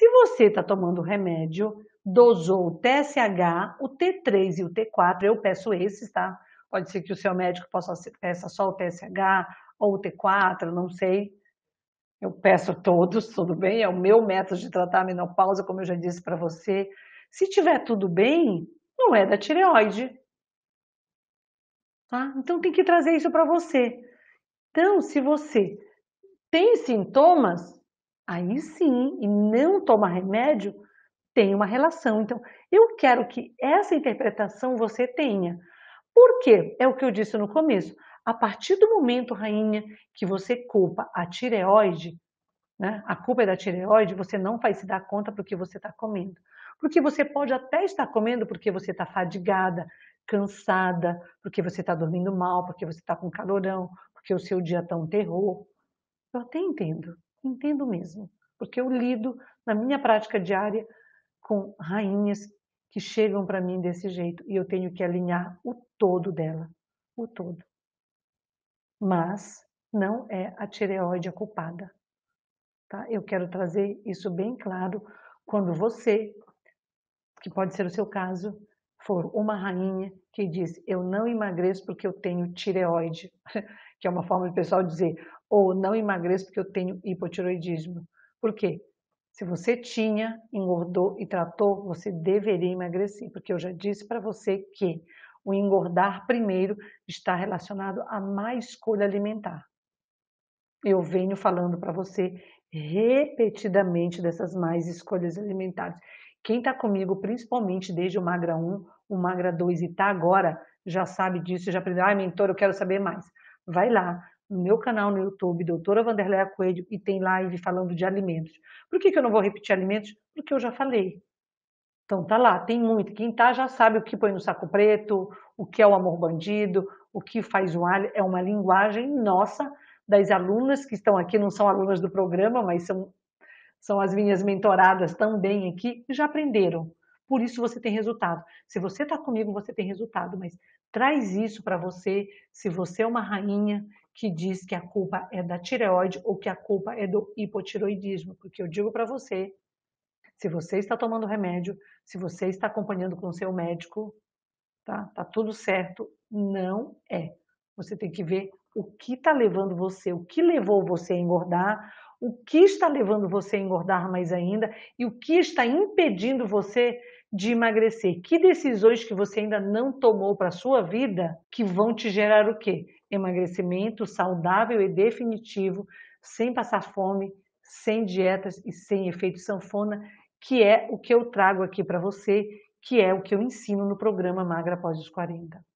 Se você está tomando remédio, dosou o TSH, o T3 e o T4, eu peço esses, tá? Pode ser que o seu médico possa peça só o TSH ou o T4, não sei. Eu peço todos, tudo bem? É o meu método de tratar a menopausa, como eu já disse para você. Se tiver tudo bem, não é da tireoide. Tá? Então tem que trazer isso para você. Então, se você tem sintomas, aí sim, e não toma remédio, tem uma relação. Então, eu quero que essa interpretação você tenha. Por quê? É o que eu disse no começo. A partir do momento, rainha, que você culpa a tireoide, né? a culpa é da tireoide, você não vai se dar conta porque você está comendo. Porque você pode até estar comendo porque você está fadigada, cansada, porque você está dormindo mal, porque você está com calorão, porque o seu dia está um terror. Eu até entendo, entendo mesmo, porque eu lido na minha prática diária com rainhas que chegam para mim desse jeito e eu tenho que alinhar o todo dela, o todo. Mas não é a tireoide a culpada. Tá? Eu quero trazer isso bem claro quando você, que pode ser o seu caso, for uma rainha que diz eu não emagreço porque eu tenho tireoide, que é uma forma de pessoal dizer, ou não emagreço porque eu tenho hipotiroidismo. Por quê? Se você tinha, engordou e tratou, você deveria emagrecer, porque eu já disse para você que o engordar primeiro está relacionado a má escolha alimentar. Eu venho falando para você repetidamente dessas mais escolhas alimentares. Quem está comigo, principalmente desde o Magra 1, o Magra 2 e está agora, já sabe disso, já aprendeu. Ai, mentor, eu quero saber mais. Vai lá no meu canal no YouTube, doutora Vanderleia Coelho, e tem live falando de alimentos. Por que, que eu não vou repetir alimentos? Porque eu já falei. Então tá lá, tem muito. Quem tá já sabe o que põe no saco preto, o que é o amor bandido, o que faz o alho. É uma linguagem nossa, das alunas que estão aqui, não são alunas do programa, mas são são as minhas mentoradas também aqui, que já aprenderam. Por isso você tem resultado. Se você está comigo, você tem resultado, mas traz isso para você se você é uma rainha que diz que a culpa é da tireoide ou que a culpa é do hipotiroidismo, porque eu digo para você, se você está tomando remédio, se você está acompanhando com o seu médico, tá? Tá tudo certo, não é. Você tem que ver o que está levando você, o que levou você a engordar, o que está levando você a engordar mais ainda e o que está impedindo você de emagrecer. Que decisões que você ainda não tomou para a sua vida que vão te gerar o quê? Emagrecimento saudável e definitivo, sem passar fome, sem dietas e sem efeito sanfona, que é o que eu trago aqui para você, que é o que eu ensino no programa Magra após os 40.